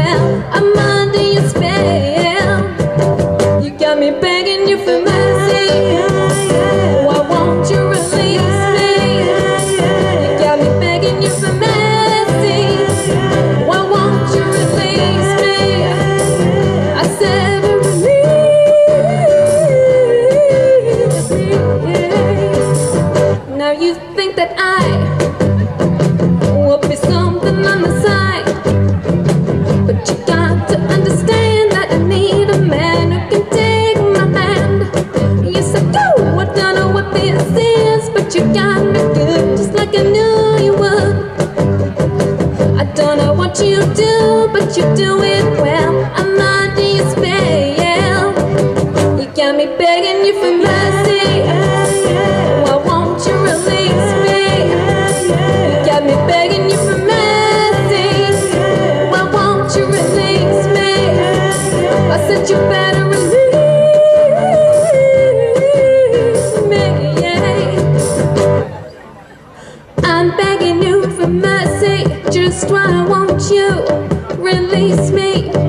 I'm under your spell You got me begging you for mercy Why won't you release me? You got me begging you for mercy Why won't you release me? I said release me Now you think that I will be so but you do it well. I'm under your spell. You got me begging you for mercy. Why won't you release me? Got me begging you for mercy. Why won't you release me? I said you better release me. I'm begging you for mercy. Just why won't you? Release me